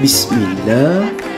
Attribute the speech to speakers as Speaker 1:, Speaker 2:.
Speaker 1: Bismillah.